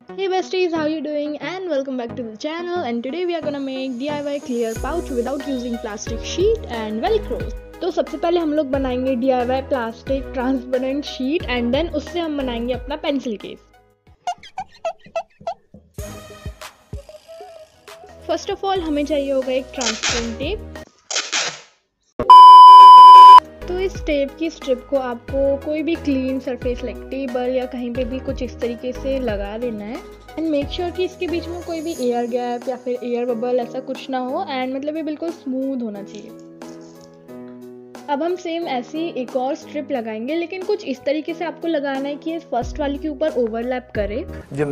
Hey besties, how you doing? And welcome back to the channel. And today we are gonna make DIY clear pouch without using plastic sheet and velcro. तो सबसे पहले हम लोग बनाएँगे DIY plastic transparent sheet and then उससे हम बनाएँगे अपना pencil case first of all हमें चाहिए होगा एक ट्रांसपेरेंट टेप तो इस टेप की स्ट्रिप को आपको कोई भी क्लीन सरफेस लाइक टेबल या कहीं पे भी कुछ इस तरीके से लगा देना है। एंड मेक श्योर कि इसके बीच में कोई भी एयर गैप या फिर एयर बबल ऐसा कुछ ना हो एंड मतलब ये बिल्कुल स्मूथ होना चाहिए। अब हम सेम ऐसी एक और स्ट्रिप लगाएँगे लेकिन कुछ इस तरीके से आपको लगाना है कि ये फ़र्स्ट वाली के ऊपर ओवरलैप करे। जो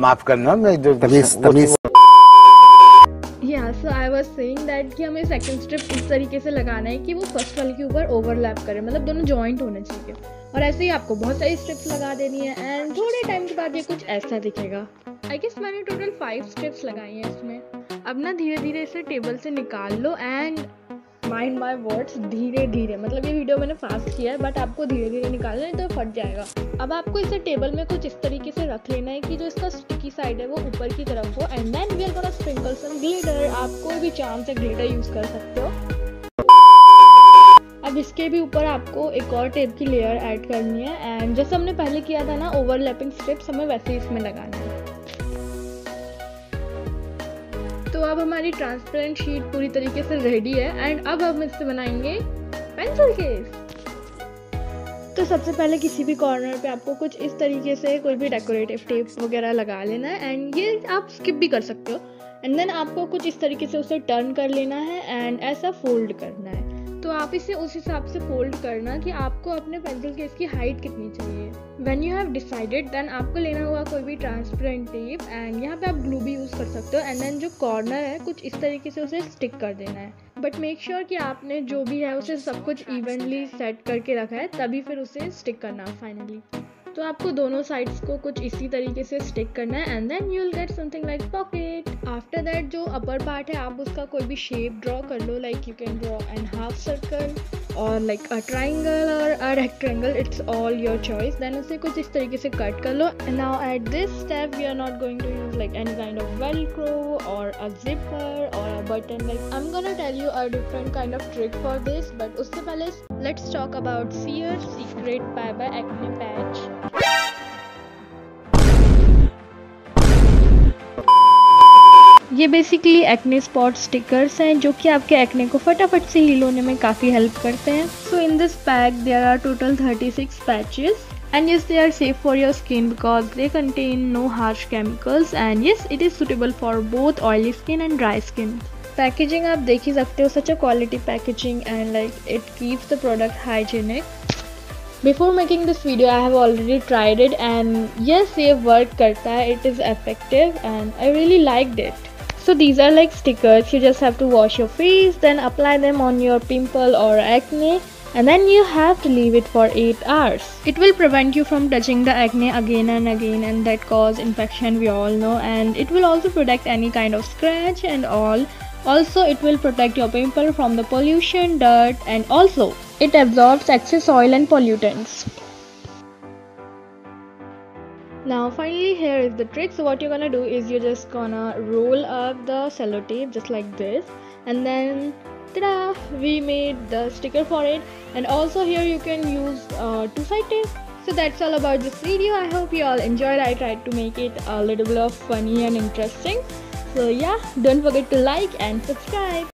माफ़ करना मैं जो तमीज तमीज। या so I was saying that कि हमें सेकेंड स्ट्रिप इस तरीके से लगाना है कि वो फ़र्स्ट वाले के ऊपर ओवरलैप करे मतलब दोनों जॉइंट होने चाहिए। और ऐसे ही आपको बहुत सारी स्ट्रिप्स लगा देनी है एंड थोड़े टाइम के बाद ये कुछ ऐसा दिखेगा। आई गेस मैंने टोटल फाइव स्ट्रिप्स लगाई हैं इसमें। अब ना धीरे धीरे इसे टेबल से निकाल लो एंड माइंड माई वर्ड्स धीरे धीरे। मतलब ये वीडियो मैंने फास्ट किया है बट आपको धीरे धीरे निकालना है तो फट जाएगा। अब आपको इसे टेबल में कुछ इस तरीके से रख लेना है कि जो इसका स्टिकी साइड है वो ऊपर की तरफ़ हो and then we are gonna sprinkle some glitter आप कोई भी चांस से ग्लिटर यूज़ कर सकते हो। अब इसके भी ऊपर आपको एक और टेप की लेयर ऐड करनी है एंड जैसे हमने पहले किया था ना ओवरलैपिंग स्ट्रिप्स हमें वैसे ही इसमें लगाना है। तो अब हमारी ट्रांसपेरेंट शीट पूरी तरीके से रेडी है एंड अब हम इससे बनाएँगे पेंसिल केस तो सबसे पहले किसी भी कॉर्नर पे आपको कुछ इस तरीके से कोई भी डेकोरेटिव टेप वगैरह लगा लेना है एंड ये आप स्किप भी कर सकते हो. एंड देन आपको कुछ इस तरीके से उसे टर्न कर लेना है एंड ऐसा फोल्ड करना है. तो आप इसे उस हिसाब से फोल्ड करना कि आपको अपने पेंसिल केस की हाइट कितनी चाहिए। When you have decided then आपको लेना होगा कोई भी ट्रांसपेरेंट टेप एंड यहाँ पे आप ग्लू भी यूज़ कर सकते हो। एंड देन जो कॉर्नर है, कुछ इस तरीके से उसे स्टिक कर देना है। बट मेक श्योर कि आपने जो भी है, उसे सब कुछ इवनली सेट करके रखा है, तभी फिर उसे स्टिक करना फाइनली तो आपको दोनों साइड्स को कुछ इसी तरीके से स्टिक करना है and then you will get something like pocket after that जो अपर पार्ट है, आप उसका कोई भी शेप ड्रॉ कर लो like you can draw and half circle और लाइक अ ट्राइंगल और a rectangle it's all your choice then उसे कुछ इस तरीके से कट कर लो. And now at this step we are not going to use like any kind of velcro और अ जिपर और a button like I am gonna tell you a different kind of trick for this but उससे पहले let's talk about sheer secret bye bye acne patch ये basically acne spot stickers हैं जो कि आपके acne को फटाफट से हील होने में काफ़ी हेल्प करते हैं। So in this pack there are total 36 patches and yes they are safe for your skin because they contain no harsh chemicals. And yes it is suitable for both oily skin and dry skin. Packaging आप देख ही सकते हो such a quality packaging and like it keeps the product hygienic before making this video I have already tried it and yes ये work करता है it is effective and I really like it So these are like stickers. You just have to wash your face, then apply them on your pimple or acne, and then you have to leave it for 8 hours. It will prevent you from touching the acne again and again, and that cause infection we all know. And it will also protect any kind of scratch and all. Also, it will protect your pimple from the pollution, dirt, and also it absorbs excess oil and pollutants. Now finally here is the trick. So what you're gonna do is you're just gonna roll up the sellotape just like this and then ta-da! We made the sticker for it and also here you can use uh, two-side tape. So that's all about this video. I hope you all enjoyed. I tried to make it a little bit of funny and interesting. So yeah, don't forget to like and subscribe.